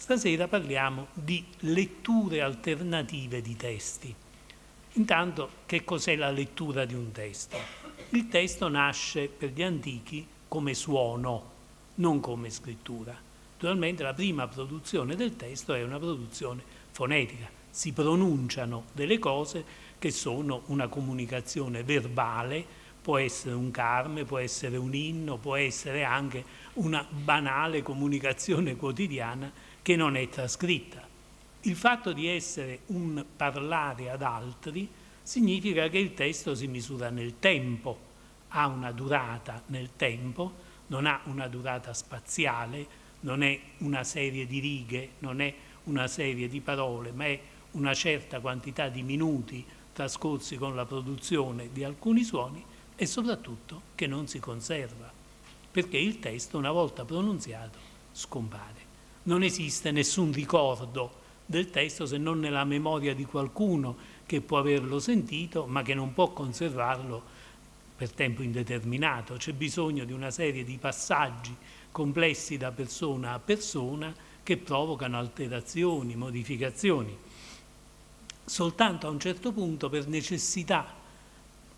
Stasera parliamo di letture alternative di testi. Intanto, che cos'è la lettura di un testo? Il testo nasce per gli antichi come suono, non come scrittura. Naturalmente la prima produzione del testo è una produzione fonetica, si pronunciano delle cose che sono una comunicazione verbale, può essere un carme, può essere un inno, può essere anche una banale comunicazione quotidiana che non è trascritta. Il fatto di essere un parlare ad altri significa che il testo si misura nel tempo, ha una durata nel tempo, non ha una durata spaziale, non è una serie di righe, non è una serie di parole, ma è una certa quantità di minuti trascorsi con la produzione di alcuni suoni e soprattutto che non si conserva, perché il testo una volta pronunziato scompare. Non esiste nessun ricordo del testo se non nella memoria di qualcuno che può averlo sentito ma che non può conservarlo per tempo indeterminato. C'è bisogno di una serie di passaggi complessi da persona a persona che provocano alterazioni, modificazioni. Soltanto a un certo punto, per necessità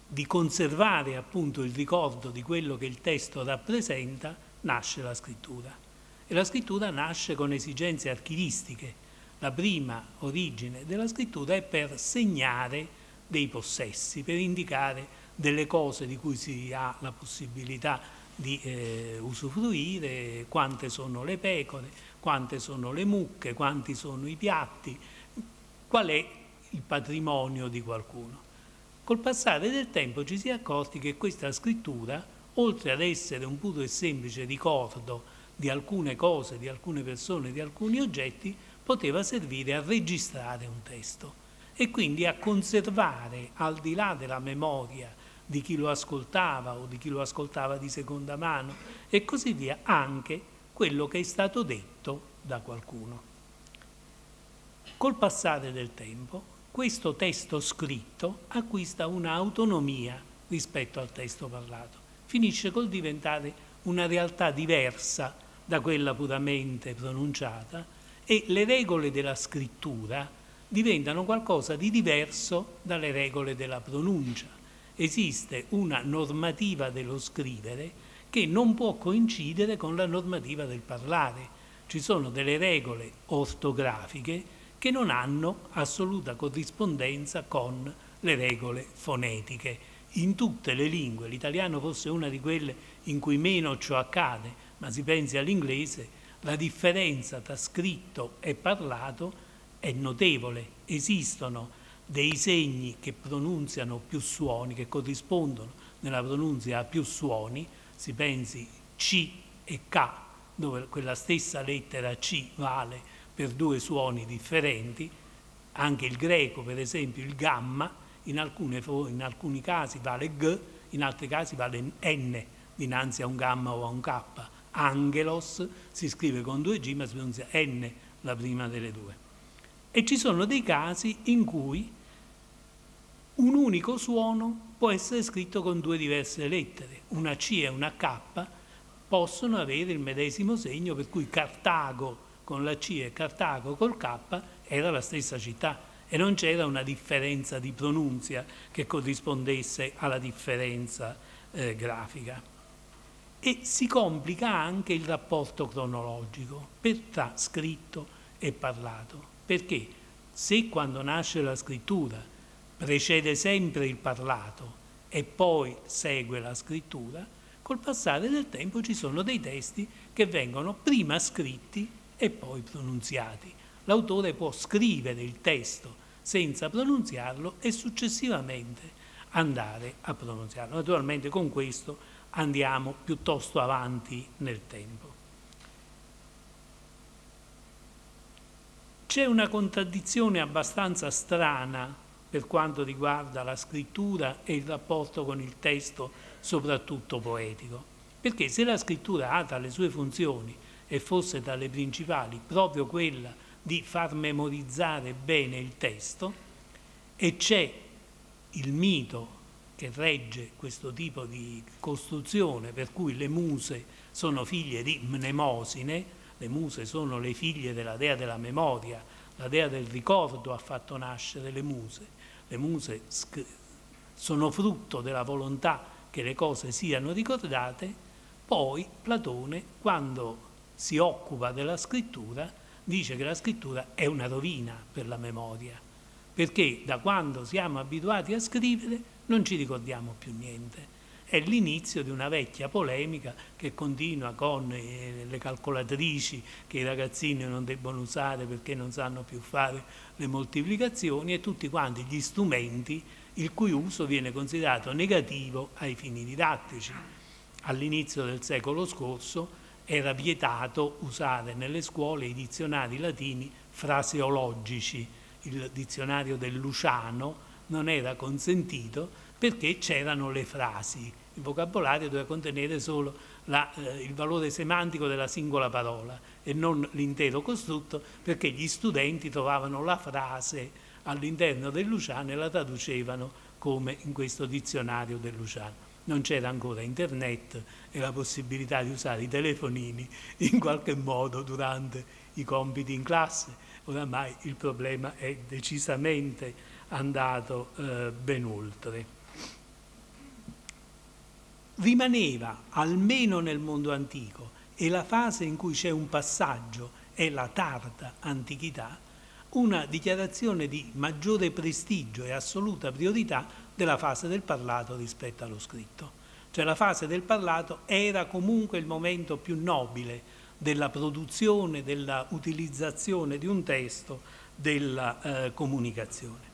di conservare appunto il ricordo di quello che il testo rappresenta, nasce la scrittura. E la scrittura nasce con esigenze archivistiche. La prima origine della scrittura è per segnare dei possessi, per indicare delle cose di cui si ha la possibilità di eh, usufruire, quante sono le pecore, quante sono le mucche, quanti sono i piatti, qual è il patrimonio di qualcuno. Col passare del tempo ci si è accorti che questa scrittura, oltre ad essere un puro e semplice ricordo di alcune cose, di alcune persone, di alcuni oggetti, poteva servire a registrare un testo e quindi a conservare, al di là della memoria di chi lo ascoltava o di chi lo ascoltava di seconda mano e così via, anche quello che è stato detto da qualcuno. Col passare del tempo, questo testo scritto acquista un'autonomia rispetto al testo parlato, finisce col diventare una realtà diversa da quella puramente pronunciata e le regole della scrittura diventano qualcosa di diverso dalle regole della pronuncia. Esiste una normativa dello scrivere che non può coincidere con la normativa del parlare. Ci sono delle regole ortografiche che non hanno assoluta corrispondenza con le regole fonetiche. In tutte le lingue, l'italiano fosse una di quelle in cui meno ciò accade, ma si pensi all'inglese, la differenza tra scritto e parlato è notevole. Esistono dei segni che pronunziano più suoni, che corrispondono nella pronunzia a più suoni, si pensi C e K, dove quella stessa lettera C vale per due suoni differenti, anche il greco, per esempio, il gamma, in, alcune, in alcuni casi vale G, in altri casi vale N dinanzi a un gamma o a un K Angelos si scrive con due G ma si pronuncia N la prima delle due. E ci sono dei casi in cui un unico suono può essere scritto con due diverse lettere, una C e una K possono avere il medesimo segno per cui Cartago con la C e Cartago col K era la stessa città e non c'era una differenza di pronunzia che corrispondesse alla differenza eh, grafica e si complica anche il rapporto cronologico tra scritto e parlato, perché se quando nasce la scrittura precede sempre il parlato e poi segue la scrittura, col passare del tempo ci sono dei testi che vengono prima scritti e poi pronunziati. L'autore può scrivere il testo senza pronunziarlo e successivamente andare a pronunziarlo. Naturalmente con questo andiamo piuttosto avanti nel tempo. C'è una contraddizione abbastanza strana per quanto riguarda la scrittura e il rapporto con il testo, soprattutto poetico, perché se la scrittura ha tra le sue funzioni e fosse tra le principali proprio quella di far memorizzare bene il testo, e c'è il mito che regge questo tipo di costruzione, per cui le muse sono figlie di Mnemosine, le muse sono le figlie della dea della memoria, la dea del ricordo ha fatto nascere le muse. Le muse sono frutto della volontà che le cose siano ricordate, poi Platone, quando si occupa della scrittura, dice che la scrittura è una rovina per la memoria, perché da quando siamo abituati a scrivere non ci ricordiamo più niente. È l'inizio di una vecchia polemica che continua con eh, le calcolatrici che i ragazzini non debbono usare perché non sanno più fare le moltiplicazioni e tutti quanti gli strumenti il cui uso viene considerato negativo ai fini didattici. All'inizio del secolo scorso era vietato usare nelle scuole i dizionari latini fraseologici. Il dizionario del Luciano non era consentito perché c'erano le frasi. Il vocabolario doveva contenere solo la, eh, il valore semantico della singola parola e non l'intero costrutto perché gli studenti trovavano la frase all'interno del Luciano e la traducevano come in questo dizionario del Luciano. Non c'era ancora internet e la possibilità di usare i telefonini in qualche modo durante i compiti in classe. Oramai il problema è decisamente andato eh, ben oltre. Rimaneva, almeno nel mondo antico, e la fase in cui c'è un passaggio è la tarda antichità, una dichiarazione di maggiore prestigio e assoluta priorità della fase del parlato rispetto allo scritto. Cioè la fase del parlato era comunque il momento più nobile della produzione, della utilizzazione di un testo, della eh, comunicazione.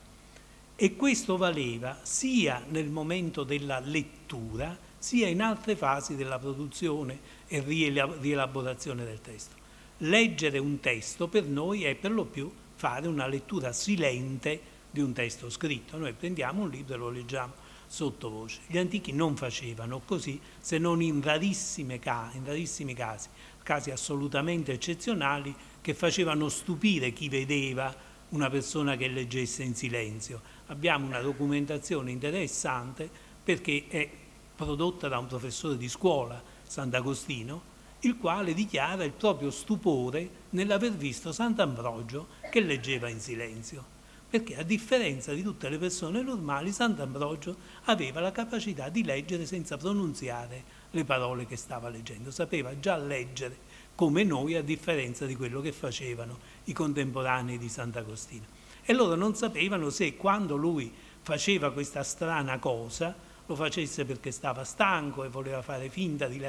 E questo valeva sia nel momento della lettura, sia in altre fasi della produzione e rielaborazione del testo. Leggere un testo per noi è per lo più fare una lettura silente di un testo scritto. Noi prendiamo un libro e lo leggiamo sottovoce. Gli antichi non facevano così se non in, in rarissimi casi, casi assolutamente eccezionali che facevano stupire chi vedeva una persona che leggesse in silenzio. Abbiamo una documentazione interessante perché è prodotta da un professore di scuola, Sant'Agostino, il quale dichiara il proprio stupore nell'aver visto Sant'Ambrogio che leggeva in silenzio. Perché a differenza di tutte le persone normali, Sant'Ambrogio aveva la capacità di leggere senza pronunziare le parole che stava leggendo, sapeva già leggere come noi, a differenza di quello che facevano i contemporanei di Sant'Agostino. E loro non sapevano se quando lui faceva questa strana cosa, lo facesse perché stava stanco e voleva fare finta di,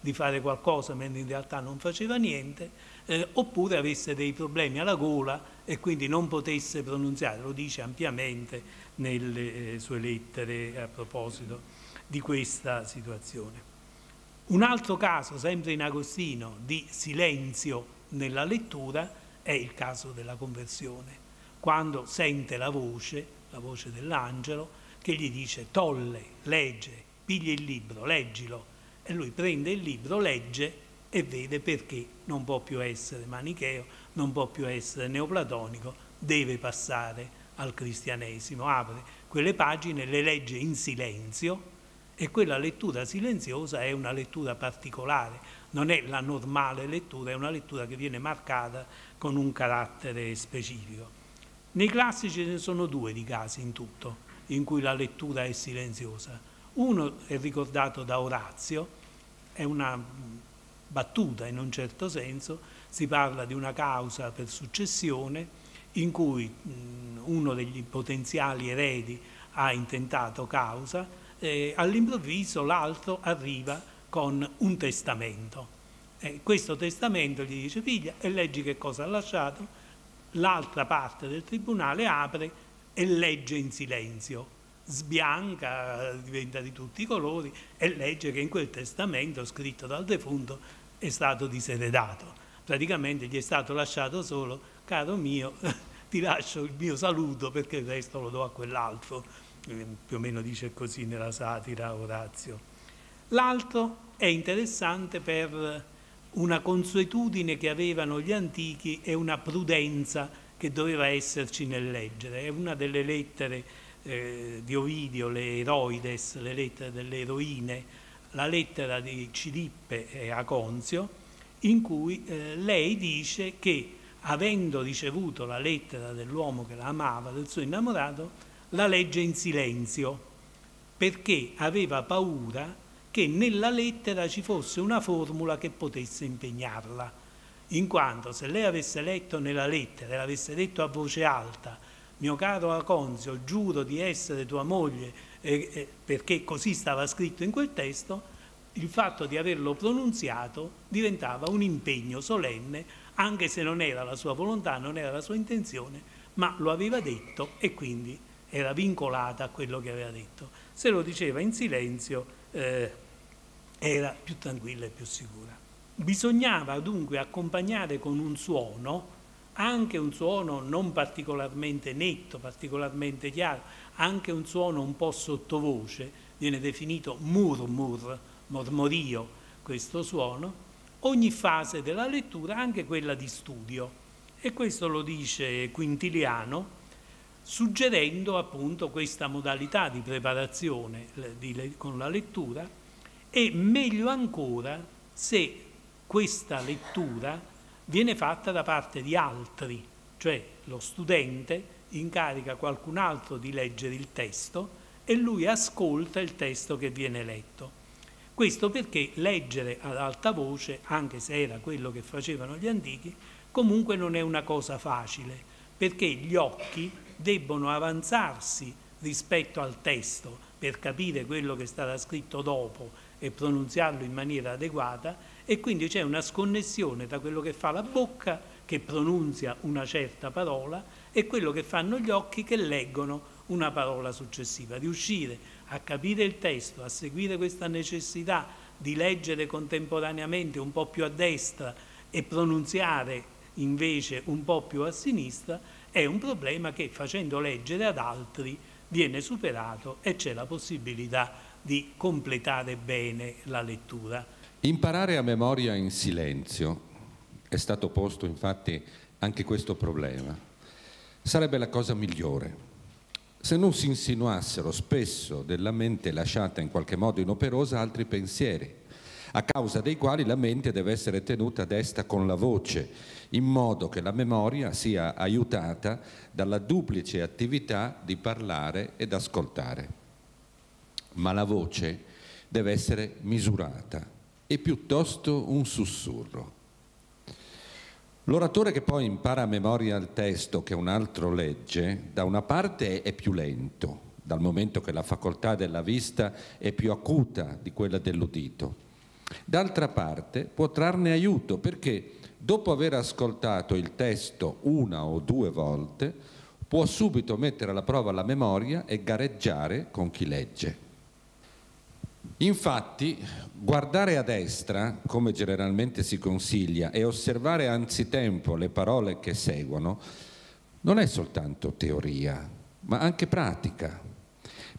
di fare qualcosa mentre in realtà non faceva niente, eh, oppure avesse dei problemi alla gola e quindi non potesse pronunziare, lo dice ampiamente nelle eh, sue lettere a proposito di questa situazione. Un altro caso, sempre in Agostino, di silenzio nella lettura è il caso della conversione, quando sente la voce, la voce dell'angelo, che gli dice tolle, legge, pigli il libro, leggilo. E lui prende il libro, legge e vede perché non può più essere manicheo, non può più essere neoplatonico, deve passare al cristianesimo. Apre quelle pagine, le legge in silenzio e quella lettura silenziosa è una lettura particolare, non è la normale lettura, è una lettura che viene marcata con un carattere specifico. Nei classici ce ne sono due di casi in tutto in cui la lettura è silenziosa. Uno è ricordato da Orazio, è una battuta in un certo senso, si parla di una causa per successione in cui uno degli potenziali eredi ha intentato causa e all'improvviso l'altro arriva con un testamento. E questo testamento gli dice figlia e leggi che cosa ha lasciato, l'altra parte del tribunale apre e legge in silenzio. Sbianca, diventa di tutti i colori e legge che in quel testamento scritto dal defunto è stato diseredato. Praticamente gli è stato lasciato solo, caro mio, ti lascio il mio saluto perché il resto lo do a quell'altro. Eh, più o meno dice così nella satira Orazio. L'altro è interessante per una consuetudine che avevano gli antichi e una prudenza che doveva esserci nel leggere. È una delle lettere eh, di Ovidio, le Eroides, le lettere delle eroine, la lettera di Cilippe e Aconzio, in cui eh, lei dice che avendo ricevuto la lettera dell'uomo che la amava, del suo innamorato, la legge in silenzio, perché aveva paura che nella lettera ci fosse una formula che potesse impegnarla, in quanto se lei avesse letto nella lettera e l'avesse detto a voce alta, mio caro Aconzio, giuro di essere tua moglie, eh, eh, perché così stava scritto in quel testo, il fatto di averlo pronunziato diventava un impegno solenne, anche se non era la sua volontà, non era la sua intenzione, ma lo aveva detto e quindi era vincolata a quello che aveva detto. Se lo diceva in silenzio eh, era più tranquilla e più sicura. Bisognava dunque accompagnare con un suono, anche un suono non particolarmente netto, particolarmente chiaro, anche un suono un po' sottovoce, viene definito murmur, mormorio questo suono, ogni fase della lettura, anche quella di studio. E questo lo dice Quintiliano, suggerendo appunto questa modalità di preparazione di, con la lettura e meglio ancora se questa lettura viene fatta da parte di altri, cioè lo studente incarica qualcun altro di leggere il testo e lui ascolta il testo che viene letto. Questo perché leggere ad alta voce, anche se era quello che facevano gli antichi, comunque non è una cosa facile, perché gli occhi debbono avanzarsi rispetto al testo per capire quello che è stato scritto dopo e pronunziarlo in maniera adeguata e quindi c'è una sconnessione tra quello che fa la bocca che pronunzia una certa parola e quello che fanno gli occhi che leggono una parola successiva. Riuscire a capire il testo, a seguire questa necessità di leggere contemporaneamente un po' più a destra e pronunziare invece un po' più a sinistra, è un problema che facendo leggere ad altri viene superato e c'è la possibilità di completare bene la lettura. Imparare a memoria in silenzio è stato posto infatti anche questo problema. Sarebbe la cosa migliore se non si insinuassero spesso della mente lasciata in qualche modo inoperosa altri pensieri, a causa dei quali la mente deve essere tenuta a destra con la voce, in modo che la memoria sia aiutata dalla duplice attività di parlare ed ascoltare. Ma la voce deve essere misurata e piuttosto un sussurro. L'oratore che poi impara a memoria il testo che un altro legge, da una parte è più lento, dal momento che la facoltà della vista è più acuta di quella dell'udito. D'altra parte può trarne aiuto perché dopo aver ascoltato il testo una o due volte può subito mettere alla prova la memoria e gareggiare con chi legge. Infatti, guardare a destra, come generalmente si consiglia, e osservare anzitempo le parole che seguono, non è soltanto teoria, ma anche pratica,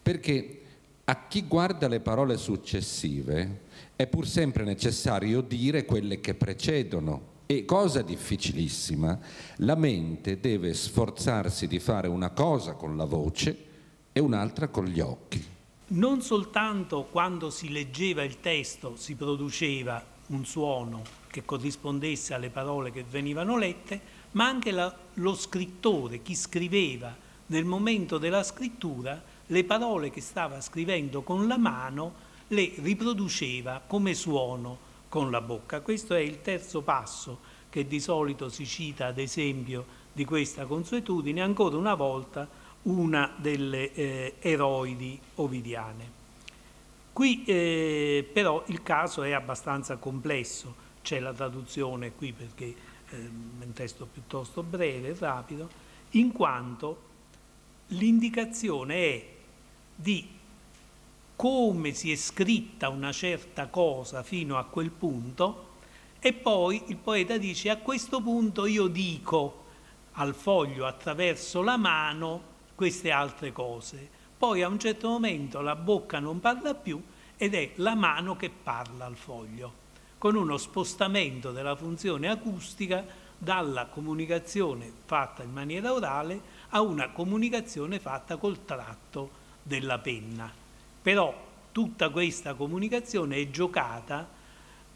perché a chi guarda le parole successive è pur sempre necessario dire quelle che precedono e, cosa difficilissima, la mente deve sforzarsi di fare una cosa con la voce e un'altra con gli occhi. Non soltanto quando si leggeva il testo si produceva un suono che corrispondesse alle parole che venivano lette, ma anche la, lo scrittore, chi scriveva nel momento della scrittura, le parole che stava scrivendo con la mano le riproduceva come suono con la bocca. Questo è il terzo passo che di solito si cita ad esempio di questa consuetudine, ancora una volta una delle eh, eroidi ovidiane. Qui eh, però il caso è abbastanza complesso, c'è la traduzione qui perché eh, è un testo piuttosto breve e rapido, in quanto l'indicazione è di come si è scritta una certa cosa fino a quel punto e poi il poeta dice a questo punto io dico al foglio attraverso la mano queste altre cose. Poi a un certo momento la bocca non parla più ed è la mano che parla al foglio, con uno spostamento della funzione acustica dalla comunicazione fatta in maniera orale a una comunicazione fatta col tratto della penna. Però tutta questa comunicazione è giocata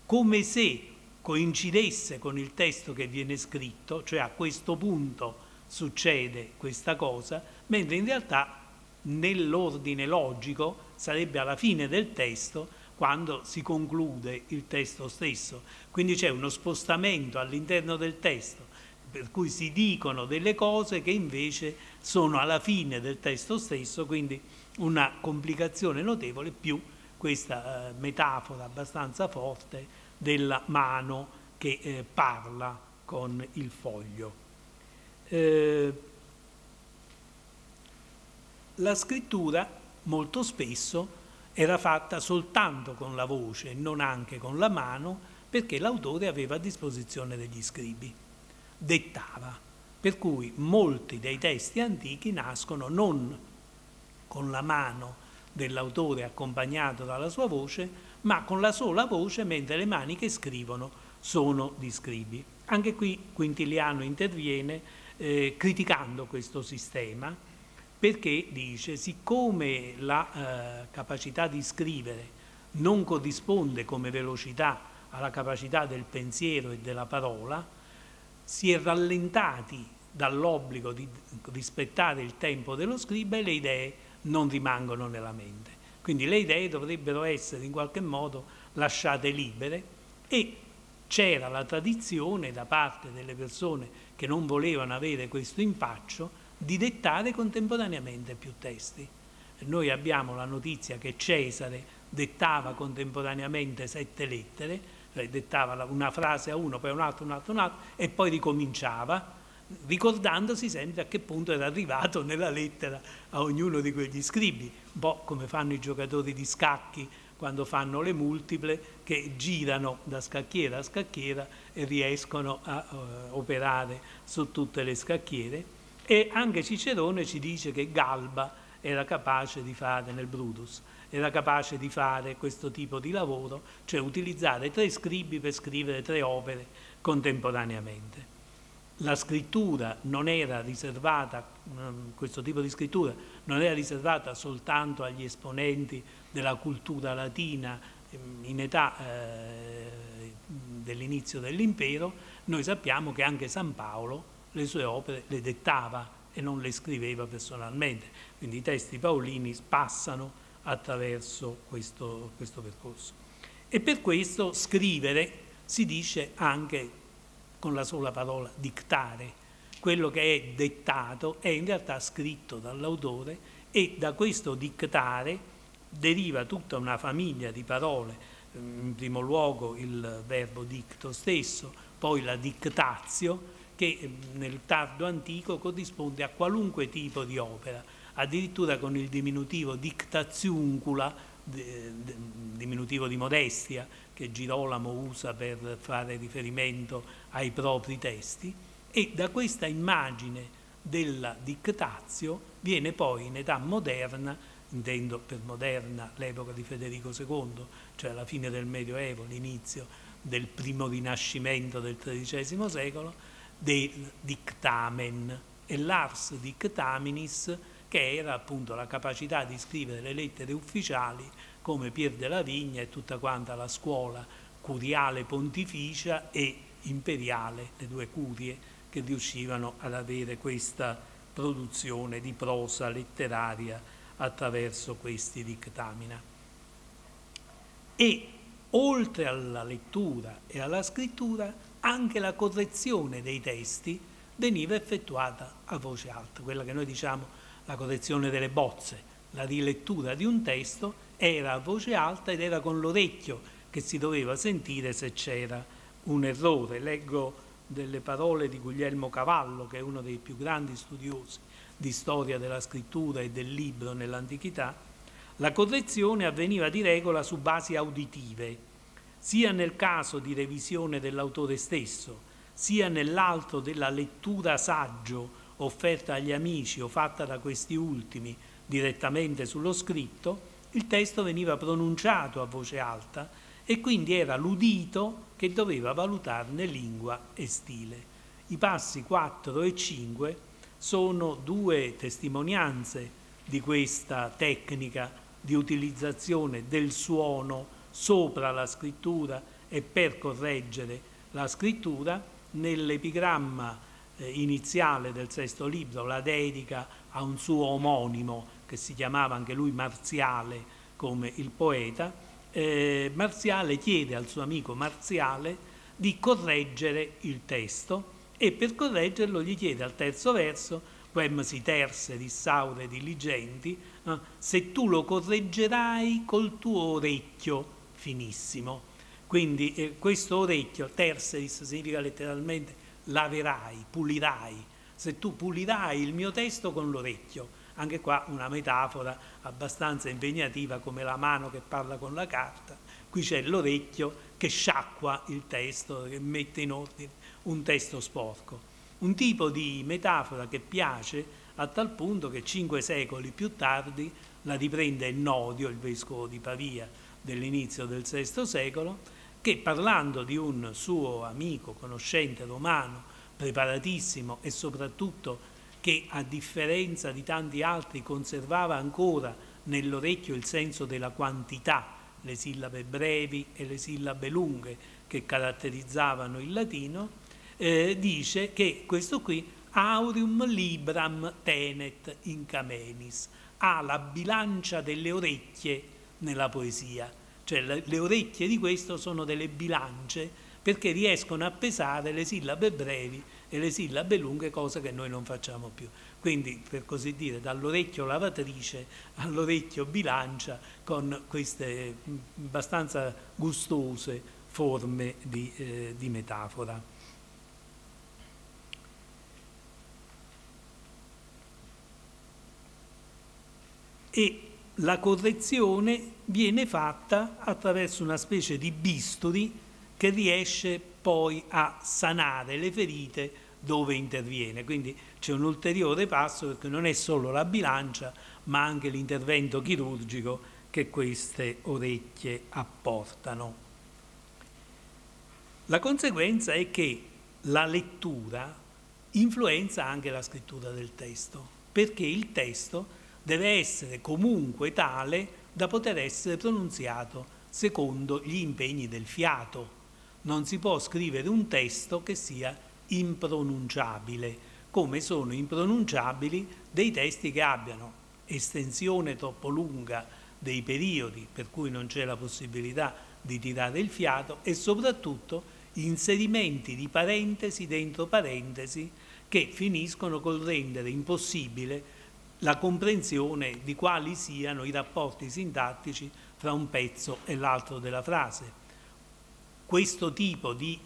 come se coincidesse con il testo che viene scritto, cioè a questo punto succede questa cosa, mentre in realtà nell'ordine logico sarebbe alla fine del testo quando si conclude il testo stesso. Quindi c'è uno spostamento all'interno del testo per cui si dicono delle cose che invece sono alla fine del testo stesso, quindi una complicazione notevole più questa eh, metafora abbastanza forte della mano che eh, parla con il foglio. Eh, la scrittura molto spesso era fatta soltanto con la voce, non anche con la mano, perché l'autore aveva a disposizione degli scribi, dettava, per cui molti dei testi antichi nascono non con la mano dell'autore accompagnato dalla sua voce, ma con la sola voce mentre le mani che scrivono sono di scribi. Anche qui Quintiliano interviene eh, criticando questo sistema perché dice siccome la eh, capacità di scrivere non corrisponde come velocità alla capacità del pensiero e della parola, si è rallentati dall'obbligo di rispettare il tempo dello scriba e le idee non rimangono nella mente. Quindi le idee dovrebbero essere in qualche modo lasciate libere e c'era la tradizione da parte delle persone che non volevano avere questo impaccio di dettare contemporaneamente più testi. Noi abbiamo la notizia che Cesare dettava contemporaneamente sette lettere, cioè dettava una frase a uno, poi un altro, un altro, un altro, e poi ricominciava, ricordandosi sempre a che punto era arrivato nella lettera a ognuno di quegli scribi, un po' come fanno i giocatori di scacchi quando fanno le multiple, che girano da scacchiera a scacchiera e riescono a uh, operare su tutte le scacchiere. E anche Cicerone ci dice che Galba era capace di fare nel Brutus, era capace di fare questo tipo di lavoro, cioè utilizzare tre scribi per scrivere tre opere contemporaneamente. La scrittura non era riservata, mm, questo tipo di scrittura non era riservata soltanto agli esponenti della cultura latina mm, in età eh, dell'inizio dell'impero, noi sappiamo che anche San Paolo le sue opere le dettava e non le scriveva personalmente. Quindi i testi paolini passano attraverso questo, questo percorso. E per questo scrivere si dice anche con la sola parola dictare. Quello che è dettato è in realtà scritto dall'autore e da questo dictare deriva tutta una famiglia di parole, in primo luogo il verbo dicto stesso, poi la dictatio, che ehm, nel tardo antico corrisponde a qualunque tipo di opera, addirittura con il diminutivo dictaziuncula, diminutivo di modestia, che Girolamo usa per fare riferimento ai propri testi, e da questa immagine della dictatio viene poi in età moderna, intendo per moderna l'epoca di Federico II, cioè la fine del Medioevo, l'inizio del primo rinascimento del XIII secolo, del dictamen. E l'ars dictaminis che era appunto la capacità di scrivere le lettere ufficiali come Pier della Vigna e tutta quanta la scuola curiale pontificia e imperiale, le due curie che riuscivano ad avere questa produzione di prosa letteraria attraverso questi dictamina. E oltre alla lettura e alla scrittura anche la correzione dei testi veniva effettuata a voce alta, quella che noi diciamo la correzione delle bozze, la rilettura di un testo era a voce alta ed era con l'orecchio che si doveva sentire se c'era un errore. Leggo delle parole di Guglielmo Cavallo, che è uno dei più grandi studiosi di storia della scrittura e del libro nell'antichità. La correzione avveniva di regola su basi auditive, sia nel caso di revisione dell'autore stesso, sia nell'altro della lettura saggio offerta agli amici o fatta da questi ultimi direttamente sullo scritto, il testo veniva pronunciato a voce alta e quindi era l'udito che doveva valutarne lingua e stile. I passi 4 e 5 sono due testimonianze di questa tecnica di utilizzazione del suono sopra la scrittura e per correggere la scrittura, nell'epigramma eh, iniziale del sesto libro la dedica a un suo omonimo che si chiamava anche lui Marziale come il poeta, eh, Marziale chiede al suo amico Marziale di correggere il testo e per correggerlo gli chiede al terzo verso quem si terse dissaure diligenti, eh, se tu lo correggerai col tuo orecchio finissimo. Quindi eh, questo orecchio, terseris significa letteralmente laverai, pulirai. Se tu pulirai il mio testo con l'orecchio, anche qua una metafora abbastanza impegnativa come la mano che parla con la carta, qui c'è l'orecchio che sciacqua il testo, che mette in ordine un testo sporco. Un tipo di metafora che piace a tal punto che cinque secoli più tardi la riprende Nodio, il vescovo di Pavia dell'inizio del VI secolo, che parlando di un suo amico, conoscente romano, preparatissimo e soprattutto che a differenza di tanti altri conservava ancora nell'orecchio il senso della quantità, le sillabe brevi e le sillabe lunghe che caratterizzavano il latino, eh, dice che questo qui aureum libram tenet in camenis, ha la bilancia delle orecchie nella poesia cioè le, le orecchie di questo sono delle bilance perché riescono a pesare le sillabe brevi e le sillabe lunghe, cosa che noi non facciamo più. Quindi, per così dire, dall'orecchio lavatrice all'orecchio bilancia con queste abbastanza gustose forme di, eh, di metafora. E la correzione viene fatta attraverso una specie di bisturi che riesce poi a sanare le ferite dove interviene. Quindi c'è un ulteriore passo perché non è solo la bilancia, ma anche l'intervento chirurgico che queste orecchie apportano. La conseguenza è che la lettura influenza anche la scrittura del testo, perché il testo deve essere comunque tale da poter essere pronunziato secondo gli impegni del fiato. Non si può scrivere un testo che sia impronunciabile, come sono impronunciabili dei testi che abbiano estensione troppo lunga dei periodi per cui non c'è la possibilità di tirare il fiato e soprattutto inserimenti di parentesi dentro parentesi che finiscono col rendere impossibile la comprensione di quali siano i rapporti sintattici fra un pezzo e l'altro della frase. Questo tipo di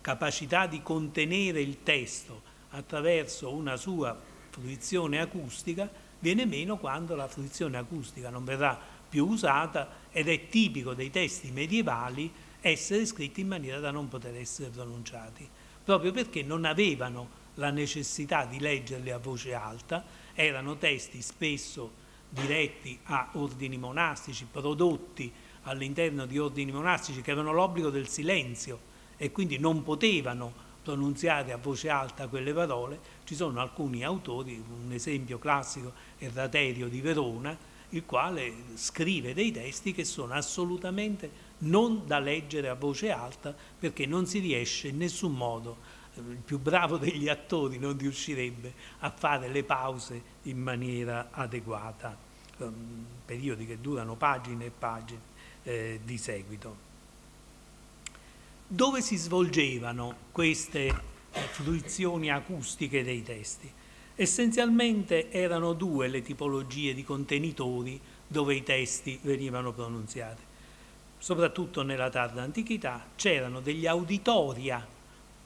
capacità di contenere il testo attraverso una sua fruizione acustica viene meno quando la fruizione acustica non verrà più usata ed è tipico dei testi medievali essere scritti in maniera da non poter essere pronunciati, proprio perché non avevano la necessità di leggerli a voce alta erano testi spesso diretti a ordini monastici, prodotti all'interno di ordini monastici che avevano l'obbligo del silenzio e quindi non potevano pronunziare a voce alta quelle parole. Ci sono alcuni autori, un esempio classico è Raterio di Verona, il quale scrive dei testi che sono assolutamente non da leggere a voce alta perché non si riesce in nessun modo il più bravo degli attori non riuscirebbe a fare le pause in maniera adeguata, um, periodi che durano pagine e pagine eh, di seguito. Dove si svolgevano queste fruizioni acustiche dei testi? Essenzialmente erano due le tipologie di contenitori dove i testi venivano pronunziati. Soprattutto nella tarda antichità c'erano degli auditoria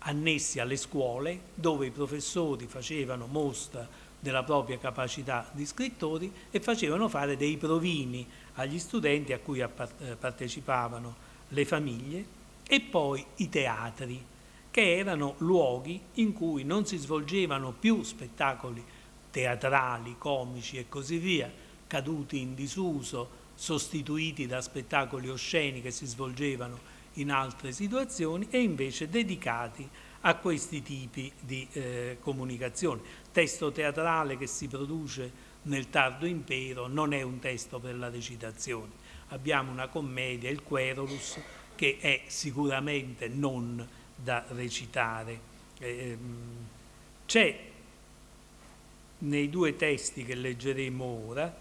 annessi alle scuole dove i professori facevano mostra della propria capacità di scrittori e facevano fare dei provini agli studenti a cui eh, partecipavano le famiglie e poi i teatri, che erano luoghi in cui non si svolgevano più spettacoli teatrali, comici e così via, caduti in disuso, sostituiti da spettacoli osceni che si svolgevano in altre situazioni e invece dedicati a questi tipi di eh, comunicazione. Testo teatrale che si produce nel tardo impero non è un testo per la recitazione. Abbiamo una commedia, il Querolus, che è sicuramente non da recitare. Eh, c'è nei due testi che leggeremo ora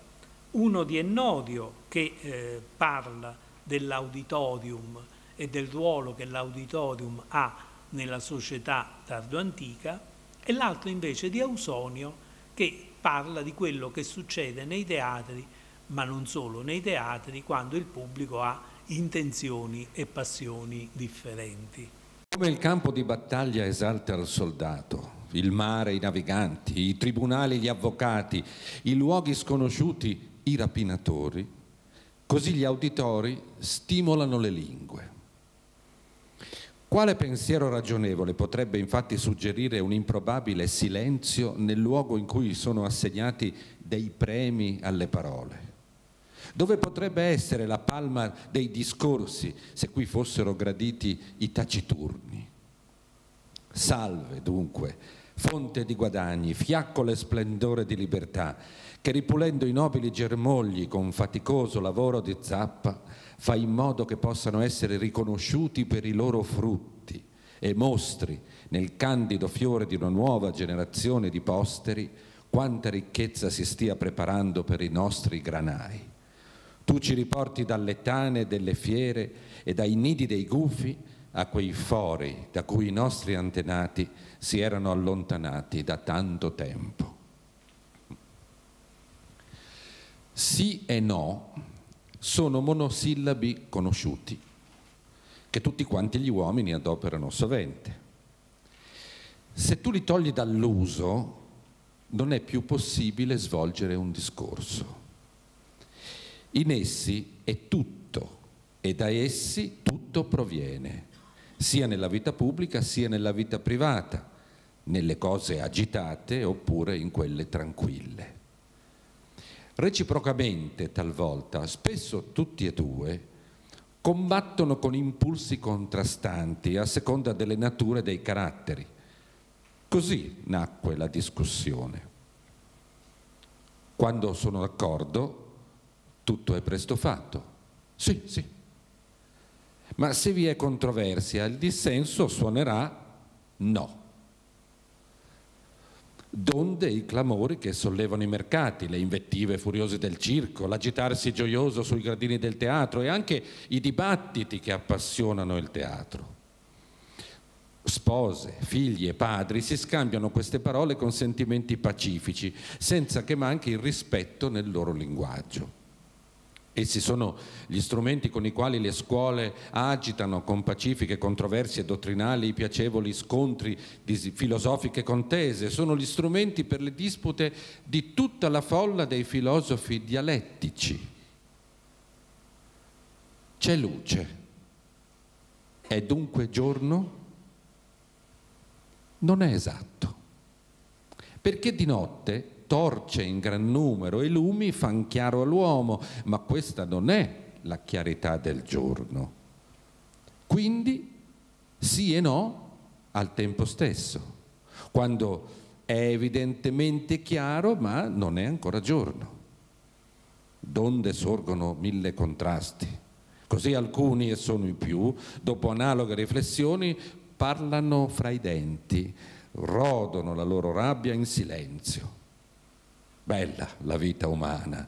uno di Ennodio che eh, parla dell'auditorium e del ruolo che l'auditorium ha nella società tardo-antica e l'altro invece di Ausonio che parla di quello che succede nei teatri, ma non solo nei teatri, quando il pubblico ha intenzioni e passioni differenti. Come il campo di battaglia esalta il soldato, il mare i naviganti, i tribunali gli avvocati, i luoghi sconosciuti i rapinatori, così gli auditori stimolano le lingue. Quale pensiero ragionevole potrebbe infatti suggerire un improbabile silenzio nel luogo in cui sono assegnati dei premi alle parole? Dove potrebbe essere la palma dei discorsi se qui fossero graditi i taciturni? Salve dunque, fonte di guadagni, fiaccole splendore di libertà, che ripulendo i nobili germogli con faticoso lavoro di zappa, fa in modo che possano essere riconosciuti per i loro frutti e mostri nel candido fiore di una nuova generazione di posteri quanta ricchezza si stia preparando per i nostri granai. Tu ci riporti dalle tane delle fiere e dai nidi dei gufi a quei fori da cui i nostri antenati si erano allontanati da tanto tempo. Sì e no sono monosillabi conosciuti che tutti quanti gli uomini adoperano sovente. Se tu li togli dall'uso non è più possibile svolgere un discorso. In essi è tutto e da essi tutto proviene, sia nella vita pubblica sia nella vita privata, nelle cose agitate oppure in quelle tranquille. Reciprocamente talvolta, spesso tutti e due, combattono con impulsi contrastanti a seconda delle nature dei caratteri. Così nacque la discussione. Quando sono d'accordo, tutto è presto fatto. Sì, sì. Ma se vi è controversia, il dissenso suonerà no donde i clamori che sollevano i mercati, le invettive furiose del circo, l'agitarsi gioioso sui gradini del teatro e anche i dibattiti che appassionano il teatro. Spose, figli e padri si scambiano queste parole con sentimenti pacifici, senza che manchi il rispetto nel loro linguaggio. Essi sono gli strumenti con i quali le scuole agitano con pacifiche controversie dottrinali i piacevoli scontri di filosofiche contese, sono gli strumenti per le dispute di tutta la folla dei filosofi dialettici. C'è luce. È dunque giorno? Non è esatto. Perché di notte torce in gran numero e lumi fan chiaro all'uomo, ma questa non è la chiarità del giorno. Quindi sì e no al tempo stesso, quando è evidentemente chiaro ma non è ancora giorno. Donde sorgono mille contrasti. Così alcuni, e sono i più, dopo analoghe riflessioni, parlano fra i denti, rodono la loro rabbia in silenzio bella la vita umana,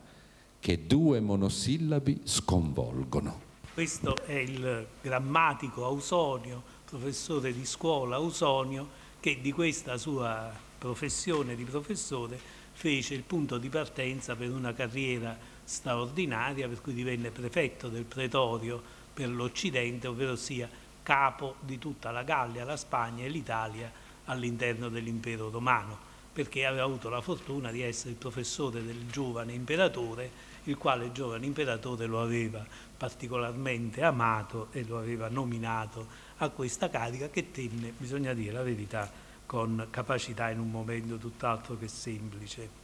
che due monosillabi sconvolgono. Questo è il grammatico Ausonio, professore di scuola Ausonio, che di questa sua professione di professore fece il punto di partenza per una carriera straordinaria, per cui divenne prefetto del pretorio per l'Occidente, ovvero sia capo di tutta la Gallia, la Spagna e l'Italia all'interno dell'impero romano perché aveva avuto la fortuna di essere il professore del giovane imperatore, il quale il giovane imperatore lo aveva particolarmente amato e lo aveva nominato a questa carica che tenne, bisogna dire la verità, con capacità in un momento tutt'altro che semplice.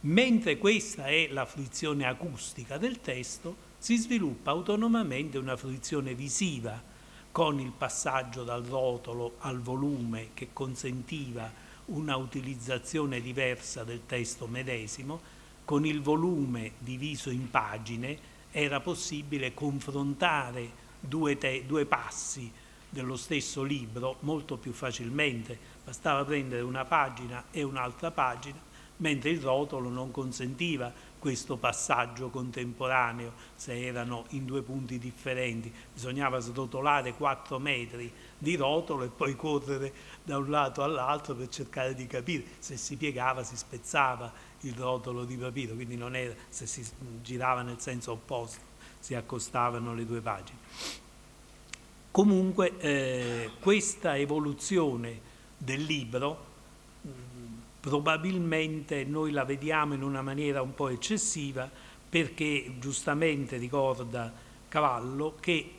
Mentre questa è la fruizione acustica del testo, si sviluppa autonomamente una fruizione visiva con il passaggio dal rotolo al volume che consentiva una utilizzazione diversa del testo medesimo, con il volume diviso in pagine era possibile confrontare due, due passi dello stesso libro molto più facilmente, bastava prendere una pagina e un'altra pagina, mentre il rotolo non consentiva questo passaggio contemporaneo se erano in due punti differenti, bisognava srotolare 4 metri di rotolo e poi correre da un lato all'altro per cercare di capire se si piegava si spezzava il rotolo di papiro, quindi non era se si girava nel senso opposto, si accostavano le due pagine. Comunque eh, questa evoluzione del libro probabilmente noi la vediamo in una maniera un po' eccessiva perché giustamente ricorda Cavallo che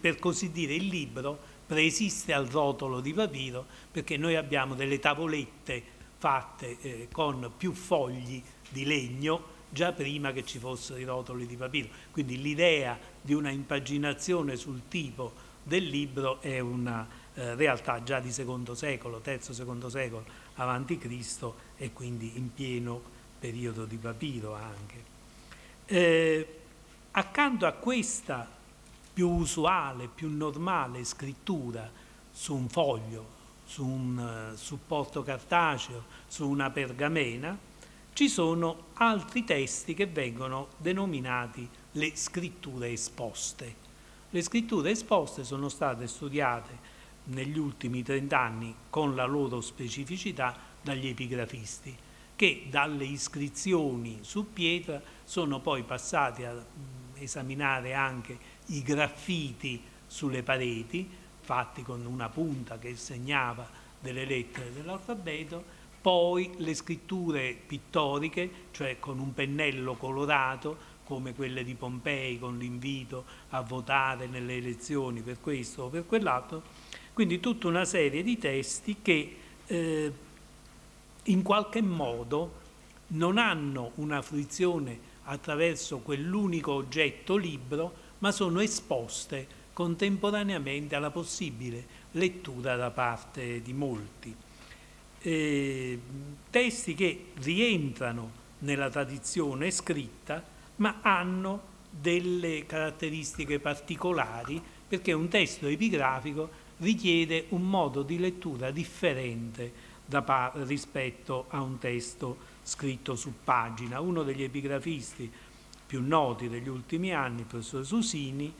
per così dire il libro preesiste al rotolo di papiro perché noi abbiamo delle tavolette fatte eh, con più fogli di legno già prima che ci fossero i rotoli di papiro. Quindi l'idea di una impaginazione sul tipo del libro è una eh, realtà già di secondo secolo, terzo secondo secolo avanti Cristo e quindi in pieno periodo di papiro anche. Eh, accanto a questa più usuale, più normale scrittura su un foglio, su un uh, supporto cartaceo, su una pergamena, ci sono altri testi che vengono denominati le scritture esposte. Le scritture esposte sono state studiate negli ultimi trent'anni con la loro specificità dagli epigrafisti, che dalle iscrizioni su pietra sono poi passati a mm, esaminare anche i graffiti sulle pareti, fatti con una punta che segnava delle lettere dell'alfabeto, poi le scritture pittoriche, cioè con un pennello colorato, come quelle di Pompei, con l'invito a votare nelle elezioni per questo o per quell'altro, quindi tutta una serie di testi che eh, in qualche modo non hanno una fruizione attraverso quell'unico oggetto libro, ma sono esposte contemporaneamente alla possibile lettura da parte di molti. Eh, testi che rientrano nella tradizione scritta, ma hanno delle caratteristiche particolari perché un testo epigrafico richiede un modo di lettura differente rispetto a un testo scritto su pagina. Uno degli epigrafisti più noti degli ultimi anni, il professor Susini,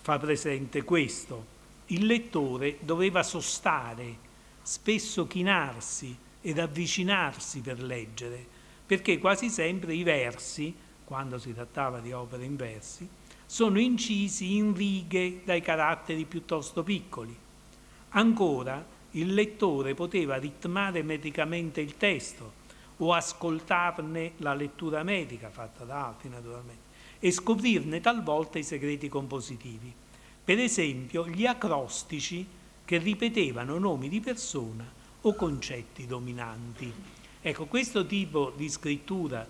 fa presente questo. Il lettore doveva sostare, spesso chinarsi ed avvicinarsi per leggere, perché quasi sempre i versi, quando si trattava di opere in versi, sono incisi in righe dai caratteri piuttosto piccoli. Ancora, il lettore poteva ritmare metricamente il testo, o ascoltarne la lettura medica, fatta da altri naturalmente, e scoprirne talvolta i segreti compositivi. Per esempio gli acrostici che ripetevano nomi di persona o concetti dominanti. Ecco, questo tipo di scrittura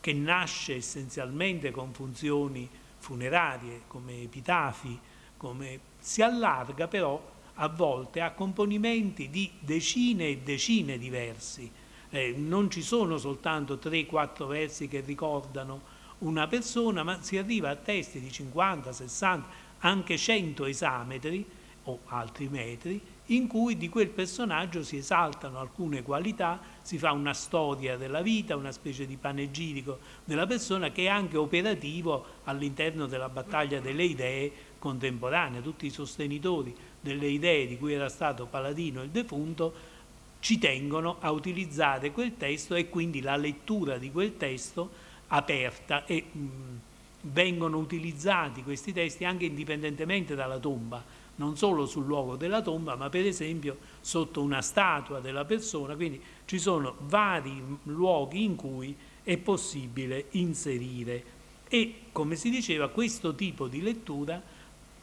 che nasce essenzialmente con funzioni funerarie, come epitafi, come, si allarga però a volte a componimenti di decine e decine di versi, eh, non ci sono soltanto 3-4 versi che ricordano una persona, ma si arriva a testi di 50, 60, anche 100 esametri o altri metri in cui di quel personaggio si esaltano alcune qualità, si fa una storia della vita, una specie di panegirico della persona che è anche operativo all'interno della battaglia delle idee contemporanee. Tutti i sostenitori delle idee di cui era stato paladino il defunto ci tengono a utilizzare quel testo e quindi la lettura di quel testo aperta e mh, vengono utilizzati questi testi anche indipendentemente dalla tomba, non solo sul luogo della tomba, ma per esempio sotto una statua della persona, quindi ci sono vari luoghi in cui è possibile inserire. E come si diceva questo tipo di lettura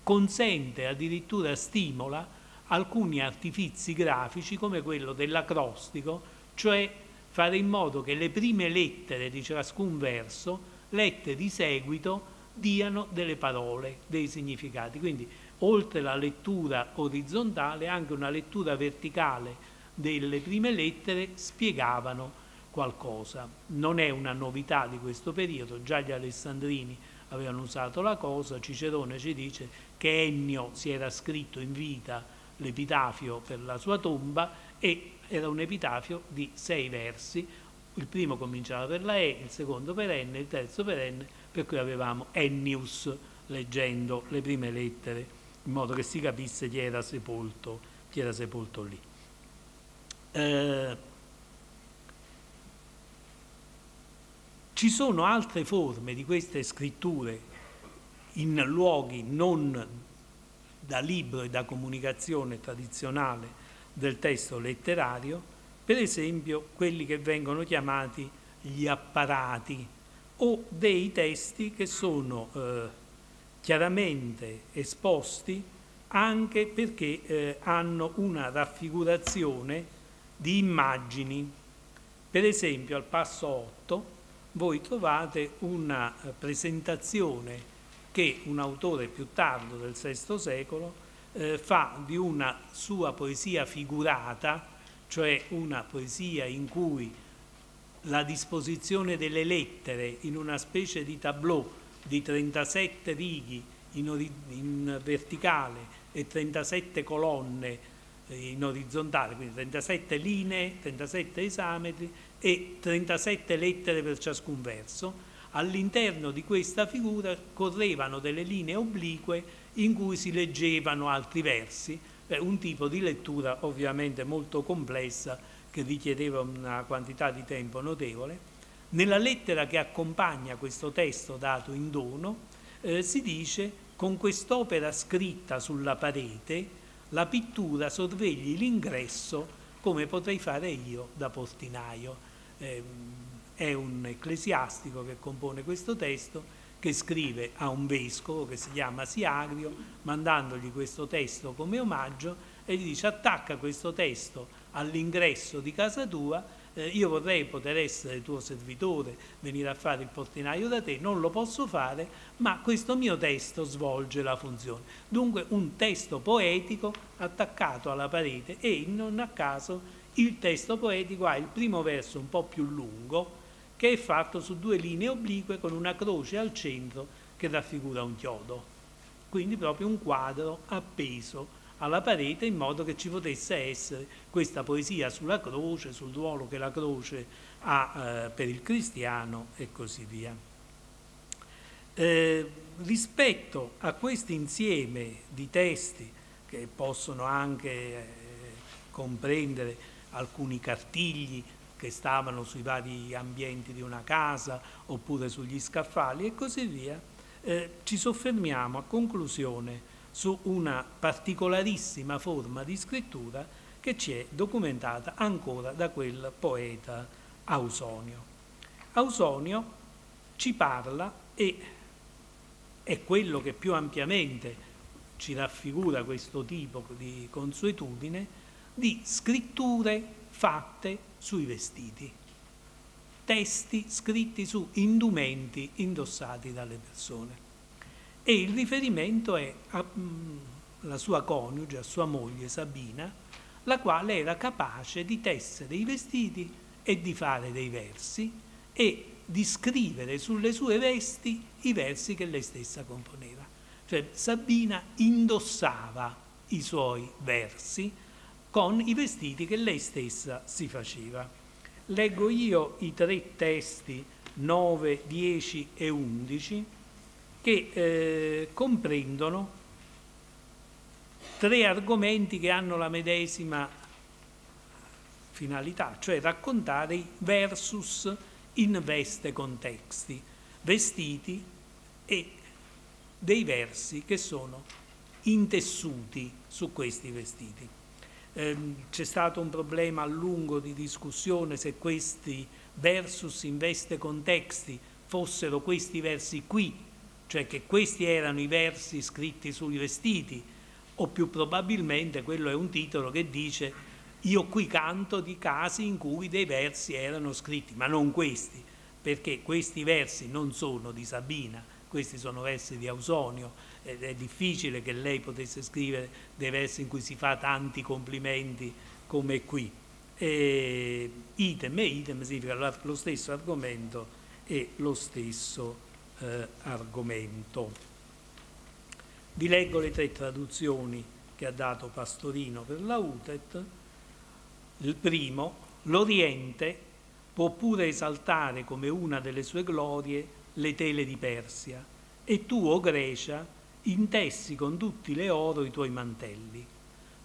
consente addirittura stimola alcuni artifizi grafici come quello dell'acrostico, cioè fare in modo che le prime lettere di ciascun verso, lette di seguito, diano delle parole, dei significati. Quindi oltre alla lettura orizzontale, anche una lettura verticale delle prime lettere spiegavano qualcosa. Non è una novità di questo periodo, già gli alessandrini avevano usato la cosa, Cicerone ci dice che Ennio si era scritto in vita l'epitafio per la sua tomba e era un epitafio di sei versi, il primo cominciava per la E, il secondo per N, il terzo per N, per cui avevamo Ennius leggendo le prime lettere, in modo che si capisse chi era sepolto, chi era sepolto lì. Eh, ci sono altre forme di queste scritture in luoghi non da libro e da comunicazione tradizionale del testo letterario, per esempio quelli che vengono chiamati gli apparati o dei testi che sono eh, chiaramente esposti anche perché eh, hanno una raffigurazione di immagini. Per esempio al passo 8 voi trovate una eh, presentazione che un autore più tardo del VI secolo eh, fa di una sua poesia figurata, cioè una poesia in cui la disposizione delle lettere in una specie di tableau di 37 righi in, in verticale e 37 colonne eh, in orizzontale, quindi 37 linee, 37 esametri e 37 lettere per ciascun verso. All'interno di questa figura correvano delle linee oblique in cui si leggevano altri versi, un tipo di lettura ovviamente molto complessa che richiedeva una quantità di tempo notevole. Nella lettera che accompagna questo testo dato in dono eh, si dice con quest'opera scritta sulla parete la pittura sorvegli l'ingresso come potrei fare io da portinaio eh, è un ecclesiastico che compone questo testo che scrive a un vescovo che si chiama Siagrio, mandandogli questo testo come omaggio e gli dice attacca questo testo all'ingresso di casa tua, eh, io vorrei poter essere tuo servitore, venire a fare il portinaio da te, non lo posso fare, ma questo mio testo svolge la funzione. Dunque un testo poetico attaccato alla parete e non a caso il testo poetico ha il primo verso un po' più lungo, che è fatto su due linee oblique con una croce al centro che raffigura un chiodo. Quindi proprio un quadro appeso alla parete in modo che ci potesse essere questa poesia sulla croce, sul ruolo che la croce ha eh, per il cristiano e così via. Eh, rispetto a questo insieme di testi che possono anche eh, comprendere alcuni cartigli che stavano sui vari ambienti di una casa oppure sugli scaffali e così via, eh, ci soffermiamo a conclusione su una particolarissima forma di scrittura che ci è documentata ancora da quel poeta Ausonio. Ausonio ci parla e è quello che più ampiamente ci raffigura questo tipo di consuetudine, di scritture fatte sui vestiti, testi scritti su indumenti indossati dalle persone. E il riferimento è alla mm, sua coniuge, a sua moglie Sabina, la quale era capace di tessere i vestiti e di fare dei versi e di scrivere sulle sue vesti i versi che lei stessa componeva. Cioè Sabina indossava i suoi versi con i vestiti che lei stessa si faceva. Leggo io i tre testi 9, 10 e 11 che eh, comprendono tre argomenti che hanno la medesima finalità, cioè raccontare i versus in veste contexti, vestiti e dei versi che sono intessuti su questi vestiti. Ehm, c'è stato un problema a lungo di discussione se questi versus in veste contexti fossero questi versi qui, cioè che questi erano i versi scritti sui vestiti, o più probabilmente quello è un titolo che dice io qui canto di casi in cui dei versi erano scritti, ma non questi, perché questi versi non sono di Sabina, questi sono versi di Ausonio ed è difficile che lei potesse scrivere dei versi in cui si fa tanti complimenti come qui. E item e item significa lo stesso argomento e lo stesso eh, argomento. Vi leggo le tre traduzioni che ha dato Pastorino per la UTET. Il primo, l'Oriente può pure esaltare come una delle sue glorie le tele di Persia, e tu, o Grecia, intessi con tutti le oro i tuoi mantelli,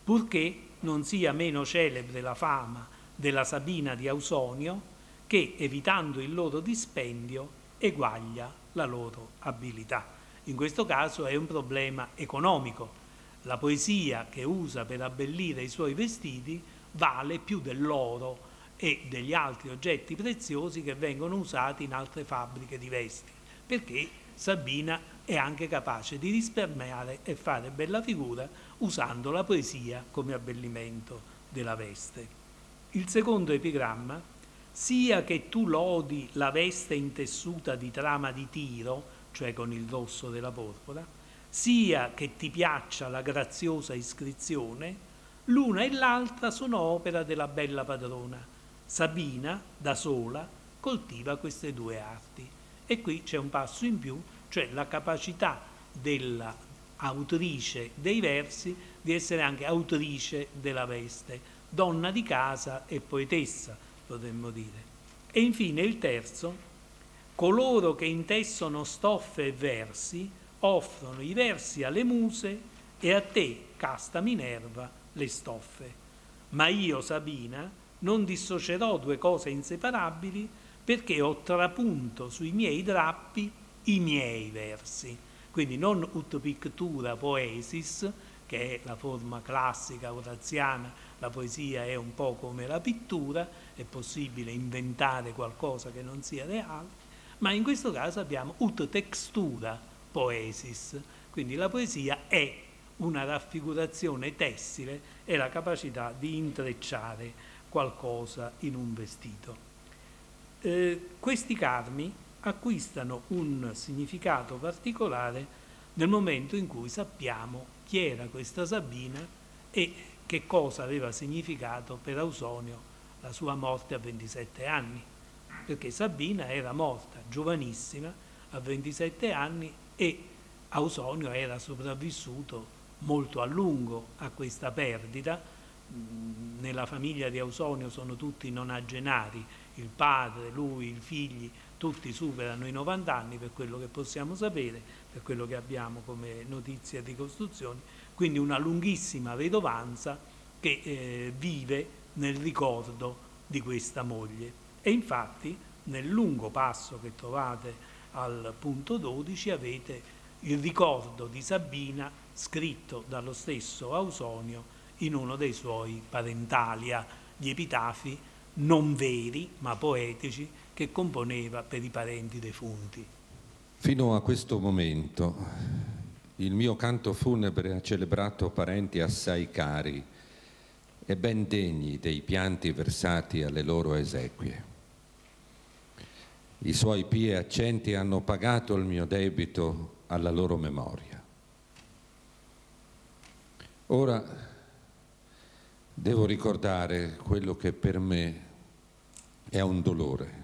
purché non sia meno celebre la fama della Sabina di Ausonio, che, evitando il loro dispendio, eguaglia la loro abilità. In questo caso è un problema economico. La poesia che usa per abbellire i suoi vestiti vale più dell'oro e degli altri oggetti preziosi che vengono usati in altre fabbriche di vesti, perché Sabina è anche capace di risparmiare e fare bella figura usando la poesia come abbellimento della veste. Il secondo epigramma, sia che tu lodi la veste intessuta di trama di tiro, cioè con il rosso della porpora, sia che ti piaccia la graziosa iscrizione, l'una e l'altra sono opera della bella padrona, Sabina, da sola, coltiva queste due arti. E qui c'è un passo in più, cioè la capacità dell'autrice dei versi di essere anche autrice della veste, donna di casa e poetessa, potremmo dire. E infine il terzo, coloro che intessono stoffe e versi offrono i versi alle muse e a te, casta Minerva, le stoffe. Ma io, Sabina, non dissocierò due cose inseparabili perché ho trapunto sui miei drappi i miei versi. Quindi non ut pictura poesis, che è la forma classica oraziana, la poesia è un po' come la pittura, è possibile inventare qualcosa che non sia reale, ma in questo caso abbiamo ut textura poesis, quindi la poesia è una raffigurazione tessile e la capacità di intrecciare qualcosa in un vestito. Eh, questi carmi acquistano un significato particolare nel momento in cui sappiamo chi era questa Sabina e che cosa aveva significato per Ausonio la sua morte a 27 anni, perché Sabina era morta giovanissima a 27 anni e Ausonio era sopravvissuto molto a lungo a questa perdita. Nella famiglia di Ausonio sono tutti nonagenari, il padre, lui, i figli, tutti superano i 90 anni per quello che possiamo sapere, per quello che abbiamo come notizie e ricostruzioni, quindi una lunghissima vedovanza che eh, vive nel ricordo di questa moglie. E infatti nel lungo passo che trovate al punto 12 avete il ricordo di Sabina scritto dallo stesso Ausonio in uno dei suoi parentalia, gli epitafi non veri ma poetici che componeva per i parenti defunti. Fino a questo momento il mio canto funebre ha celebrato parenti assai cari e ben degni dei pianti versati alle loro esequie. I suoi pie accenti hanno pagato il mio debito alla loro memoria. Ora devo ricordare quello che per me è un dolore,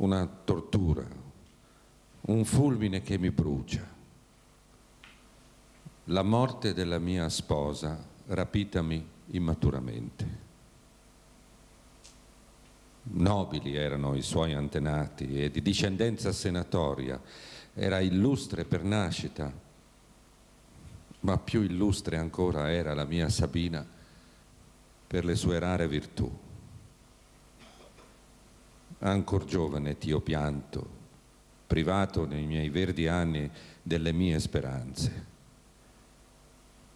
una tortura, un fulmine che mi brucia. La morte della mia sposa rapitami immaturamente. Nobili erano i suoi antenati e di discendenza senatoria, era illustre per nascita, ma più illustre ancora era la mia Sabina per le sue rare virtù. Ancor giovane ti ho pianto, privato nei miei verdi anni delle mie speranze.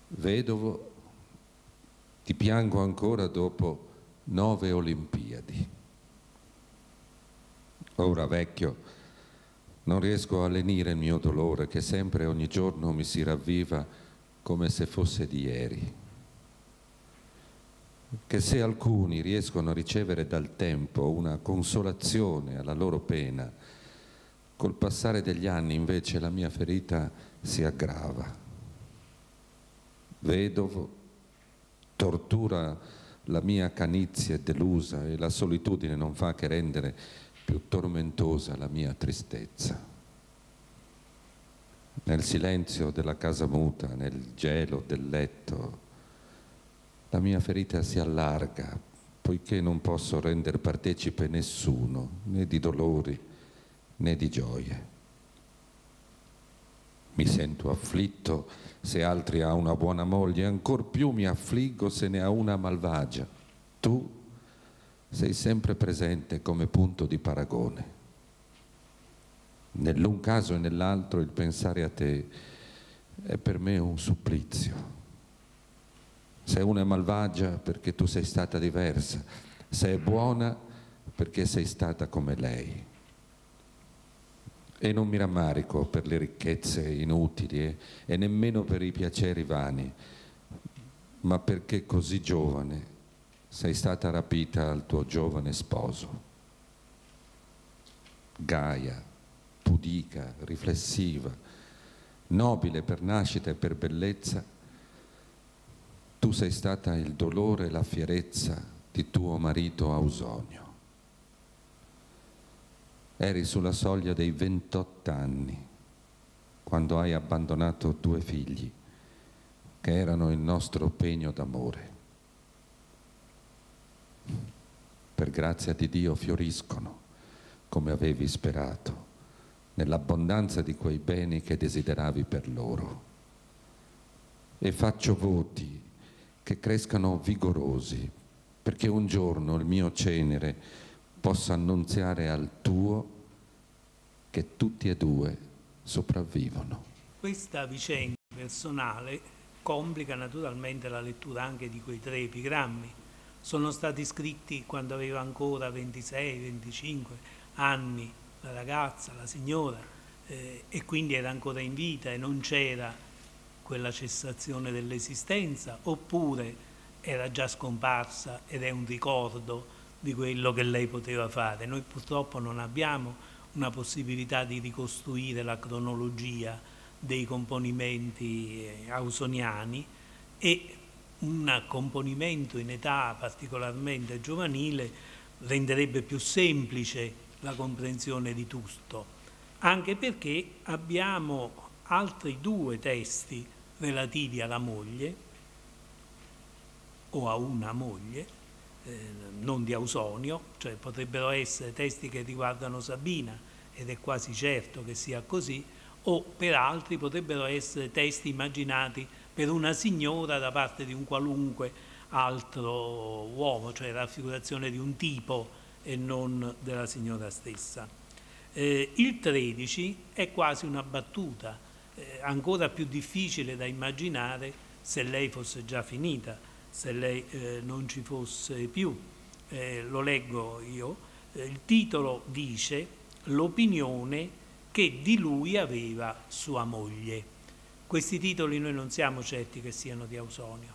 Vedovo, ti piango ancora dopo nove Olimpiadi. Ora vecchio, non riesco a lenire il mio dolore che sempre ogni giorno mi si ravviva come se fosse di ieri che se alcuni riescono a ricevere dal tempo una consolazione alla loro pena, col passare degli anni invece la mia ferita si aggrava. Vedovo, tortura la mia canizia delusa e la solitudine non fa che rendere più tormentosa la mia tristezza. nel silenzio della casa muta, nel gelo del letto, la mia ferita si allarga, poiché non posso rendere partecipe nessuno, né di dolori né di gioie. Mi sento afflitto se altri ha una buona moglie, ancor più mi affliggo se ne ha una malvagia. Tu sei sempre presente come punto di paragone. Nell'un caso e nell'altro il pensare a te è per me un supplizio. Se una è malvagia perché tu sei stata diversa, se è buona perché sei stata come lei. E non mi rammarico per le ricchezze inutili eh, e nemmeno per i piaceri vani, ma perché così giovane sei stata rapita al tuo giovane sposo. Gaia, pudica, riflessiva, nobile per nascita e per bellezza, tu sei stata il dolore e la fierezza di tuo marito Ausonio. Eri sulla soglia dei 28 anni quando hai abbandonato due figli che erano il nostro pegno d'amore. Per grazia di Dio fioriscono come avevi sperato, nell'abbondanza di quei beni che desideravi per loro. E faccio voti che crescano vigorosi, perché un giorno il mio cenere possa annunziare al tuo che tutti e due sopravvivono. Questa vicenda personale complica naturalmente la lettura anche di quei tre epigrammi. Sono stati scritti quando aveva ancora 26-25 anni la ragazza, la signora, eh, e quindi era ancora in vita e non c'era quella cessazione dell'esistenza oppure era già scomparsa ed è un ricordo di quello che lei poteva fare. Noi purtroppo non abbiamo una possibilità di ricostruire la cronologia dei componimenti eh, ausoniani e un componimento in età particolarmente giovanile renderebbe più semplice la comprensione di tutto, anche perché abbiamo altri due testi relativi alla moglie o a una moglie, eh, non di Ausonio, cioè potrebbero essere testi che riguardano Sabina ed è quasi certo che sia così, o per altri potrebbero essere testi immaginati per una signora da parte di un qualunque altro uomo, cioè raffigurazione di un tipo e non della signora stessa. Eh, il 13 è quasi una battuta, eh, ancora più difficile da immaginare se lei fosse già finita, se lei eh, non ci fosse più. Eh, lo leggo io. Eh, il titolo dice l'opinione che di lui aveva sua moglie. Questi titoli noi non siamo certi che siano di Ausonio,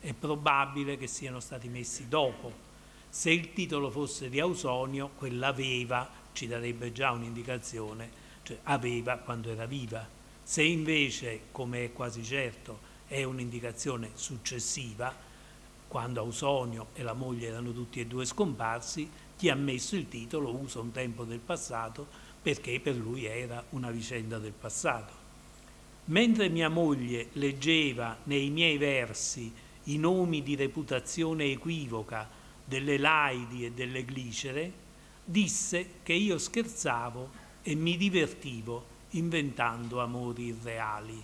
è probabile che siano stati messi dopo. Se il titolo fosse di Ausonio, quell'aveva ci darebbe già un'indicazione, cioè aveva quando era viva. Se invece, come è quasi certo, è un'indicazione successiva, quando Ausonio e la moglie erano tutti e due scomparsi, chi ha messo il titolo usa un tempo del passato perché per lui era una vicenda del passato. Mentre mia moglie leggeva nei miei versi i nomi di reputazione equivoca delle Laidi e delle Glicere, disse che io scherzavo e mi divertivo inventando amori irreali.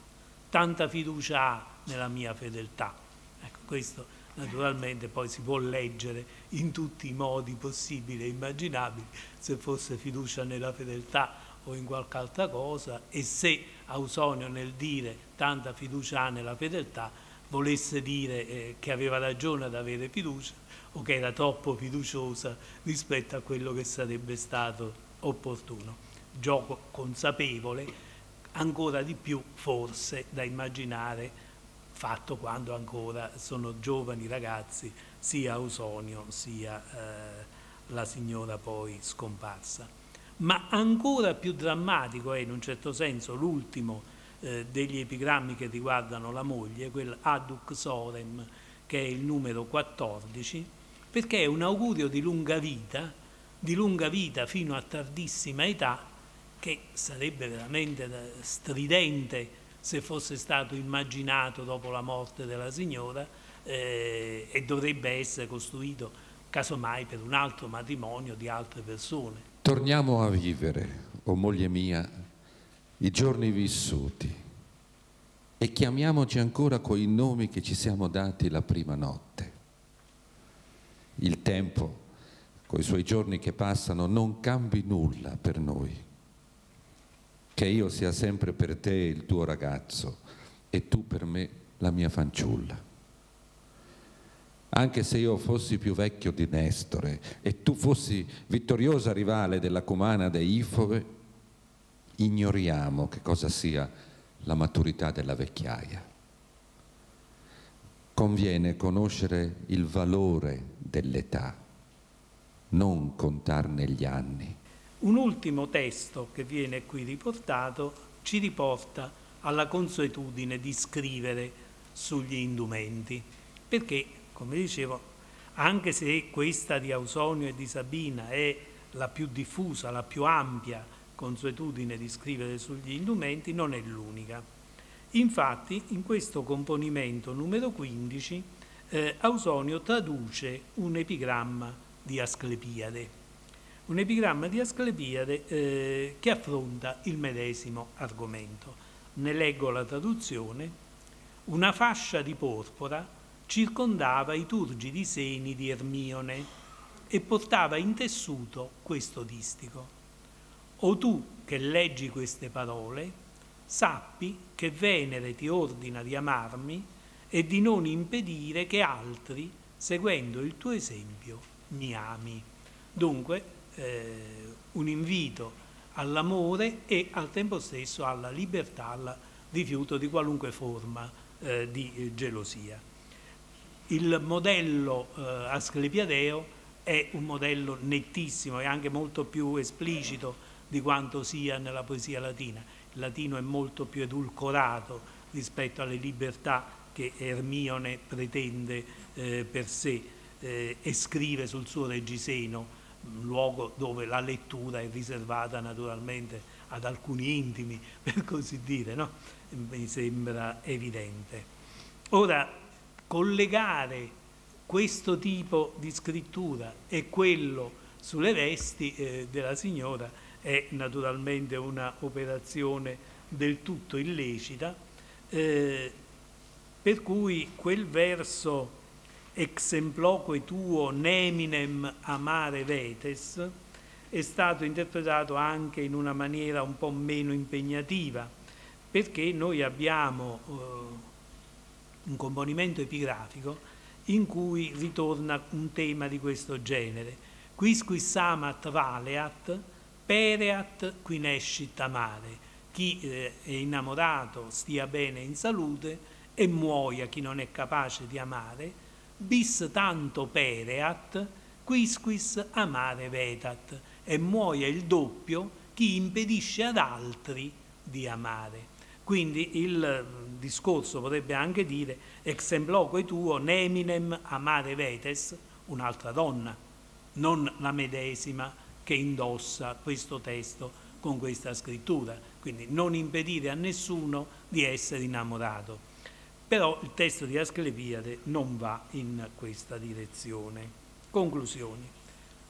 Tanta fiducia ha nella mia fedeltà. Ecco, questo naturalmente poi si può leggere in tutti i modi possibili e immaginabili, se fosse fiducia nella fedeltà o in qualche altra cosa, e se Ausonio nel dire tanta fiducia ha nella fedeltà volesse dire eh, che aveva ragione ad avere fiducia o che era troppo fiduciosa rispetto a quello che sarebbe stato opportuno gioco consapevole, ancora di più forse da immaginare fatto quando ancora sono giovani ragazzi sia Ausonio sia eh, la signora poi scomparsa. Ma ancora più drammatico è in un certo senso l'ultimo eh, degli epigrammi che riguardano la moglie, quel Aduc Sorem, che è il numero 14, perché è un augurio di lunga vita, di lunga vita fino a tardissima età, che sarebbe veramente stridente se fosse stato immaginato dopo la morte della signora eh, e dovrebbe essere costruito casomai per un altro matrimonio di altre persone. Torniamo a vivere, o oh moglie mia, i giorni vissuti e chiamiamoci ancora coi nomi che ci siamo dati la prima notte. Il tempo, coi suoi giorni che passano, non cambi nulla per noi che io sia sempre per te il tuo ragazzo e tu per me la mia fanciulla. Anche se io fossi più vecchio di Nestore e tu fossi vittoriosa rivale della Cumana de Ifove, ignoriamo che cosa sia la maturità della vecchiaia. Conviene conoscere il valore dell'età, non contarne gli anni. Un ultimo testo che viene qui riportato ci riporta alla consuetudine di scrivere sugli indumenti, perché, come dicevo, anche se questa di Ausonio e di Sabina è la più diffusa, la più ampia consuetudine di scrivere sugli indumenti, non è l'unica. Infatti, in questo componimento numero 15, eh, Ausonio traduce un epigramma di Asclepiade un epigramma di Asclepiade eh, che affronta il medesimo argomento. Ne leggo la traduzione. Una fascia di porpora circondava i turgidi seni di Ermione e portava in tessuto questo distico. O tu che leggi queste parole, sappi che Venere ti ordina di amarmi e di non impedire che altri, seguendo il tuo esempio, mi ami. Dunque, eh, un invito all'amore e al tempo stesso alla libertà, al rifiuto di qualunque forma eh, di eh, gelosia. Il modello eh, asclepiadeo è un modello nettissimo e anche molto più esplicito di quanto sia nella poesia latina. Il latino è molto più edulcorato rispetto alle libertà che Ermione pretende eh, per sé eh, e scrive sul suo reggiseno un luogo dove la lettura è riservata naturalmente ad alcuni intimi, per così dire, no? mi sembra evidente. Ora, collegare questo tipo di scrittura e quello sulle vesti eh, della signora è naturalmente una operazione del tutto illecita, eh, per cui quel verso exemploque tuo neminem amare vetes è stato interpretato anche in una maniera un po' meno impegnativa, perché noi abbiamo eh, un componimento epigrafico in cui ritorna un tema di questo genere. Quis quis amat valeat, pereat qui nescit amare. Chi eh, è innamorato stia bene in salute e muoia chi non è capace di amare, bis tanto pereat, quisquis amare vetat, e muoia il doppio chi impedisce ad altri di amare. Quindi il discorso potrebbe anche dire exemploque tuo neminem amare vetes, un'altra donna, non la medesima che indossa questo testo con questa scrittura. Quindi non impedire a nessuno di essere innamorato. Però il testo di Asclepiade non va in questa direzione. Conclusioni.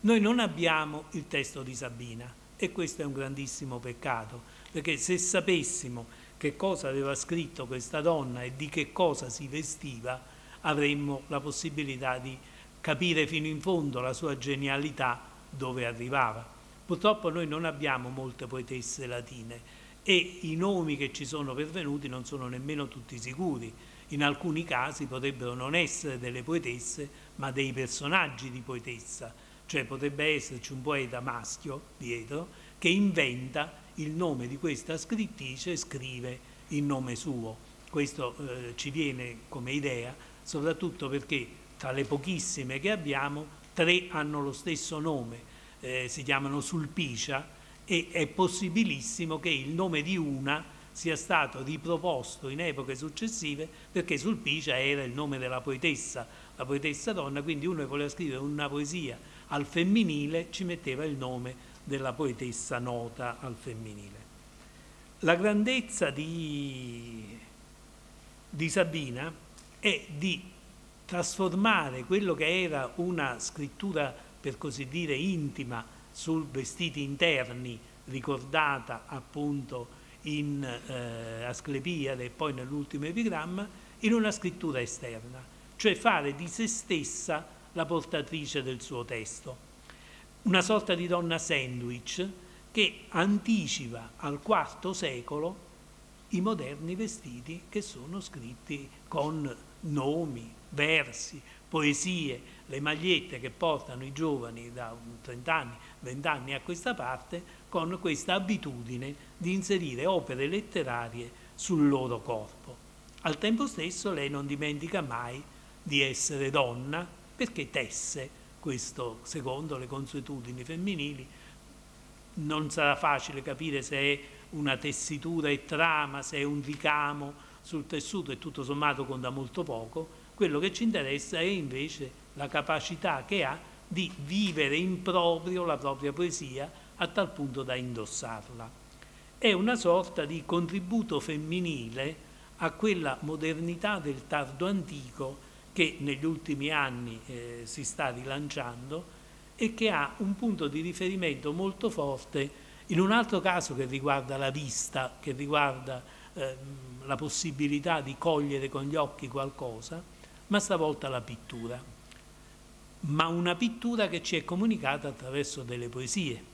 Noi non abbiamo il testo di Sabina e questo è un grandissimo peccato, perché se sapessimo che cosa aveva scritto questa donna e di che cosa si vestiva, avremmo la possibilità di capire fino in fondo la sua genialità dove arrivava. Purtroppo noi non abbiamo molte poetesse latine e i nomi che ci sono pervenuti non sono nemmeno tutti sicuri in alcuni casi potrebbero non essere delle poetesse, ma dei personaggi di poetessa, cioè potrebbe esserci un poeta maschio dietro che inventa il nome di questa scrittrice e scrive il nome suo. Questo eh, ci viene come idea, soprattutto perché tra le pochissime che abbiamo, tre hanno lo stesso nome, eh, si chiamano Sulpicia e è possibilissimo che il nome di una sia stato riproposto in epoche successive perché Sulpicia era il nome della poetessa, la poetessa donna, quindi uno che voleva scrivere una poesia al femminile ci metteva il nome della poetessa nota al femminile. La grandezza di, di Sabina è di trasformare quello che era una scrittura per così dire intima su vestiti interni ricordata appunto in eh, Asclepiade e poi nell'ultimo epigramma in una scrittura esterna, cioè fare di se stessa la portatrice del suo testo. Una sorta di donna sandwich che anticipa al IV secolo i moderni vestiti che sono scritti con nomi, versi, poesie, le magliette che portano i giovani da 30 anni, 20 anni a questa parte, con questa abitudine di inserire opere letterarie sul loro corpo. Al tempo stesso lei non dimentica mai di essere donna perché tesse questo secondo le consuetudini femminili. Non sarà facile capire se è una tessitura e trama, se è un ricamo sul tessuto e tutto sommato conta molto poco. Quello che ci interessa è invece la capacità che ha di vivere in proprio la propria poesia a tal punto da indossarla. È una sorta di contributo femminile a quella modernità del tardo antico che negli ultimi anni eh, si sta rilanciando e che ha un punto di riferimento molto forte in un altro caso che riguarda la vista, che riguarda eh, la possibilità di cogliere con gli occhi qualcosa, ma stavolta la pittura. Ma una pittura che ci è comunicata attraverso delle poesie.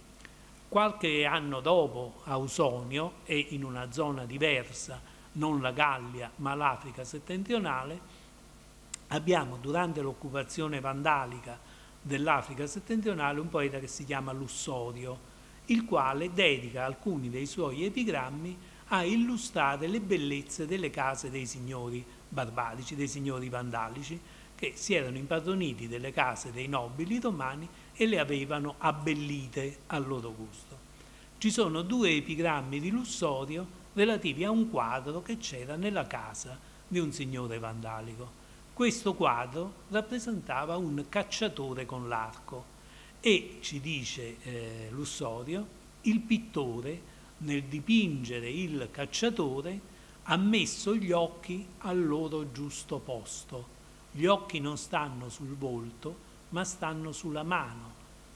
Qualche anno dopo Ausonio e in una zona diversa, non la Gallia ma l'Africa settentrionale, abbiamo durante l'occupazione vandalica dell'Africa settentrionale un poeta che si chiama Lussorio, il quale dedica alcuni dei suoi epigrammi a illustrare le bellezze delle case dei signori barbarici, dei signori vandalici, che si erano impadroniti delle case dei nobili romani e le avevano abbellite al loro gusto. Ci sono due epigrammi di Lussorio relativi a un quadro che c'era nella casa di un signore vandalico. Questo quadro rappresentava un cacciatore con l'arco e, ci dice eh, Lussorio, il pittore nel dipingere il cacciatore ha messo gli occhi al loro giusto posto. Gli occhi non stanno sul volto, ma stanno sulla mano,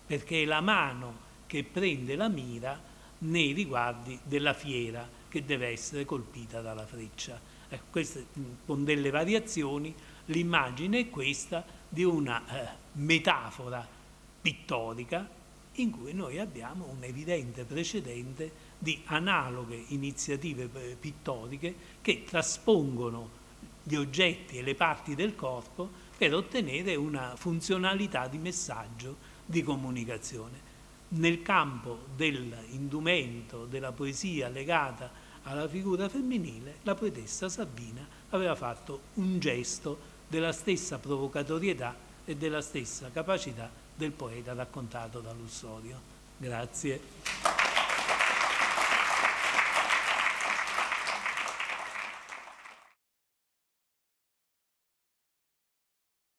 perché è la mano che prende la mira nei riguardi della fiera che deve essere colpita dalla freccia. Ecco, queste, con delle variazioni l'immagine è questa di una eh, metafora pittorica in cui noi abbiamo un evidente precedente di analoghe iniziative eh, pittoriche che traspongono gli oggetti e le parti del corpo per ottenere una funzionalità di messaggio, di comunicazione. Nel campo dell'indumento, della poesia legata alla figura femminile, la poetessa Sabina aveva fatto un gesto della stessa provocatorietà e della stessa capacità del poeta raccontato da Lussorio. Grazie.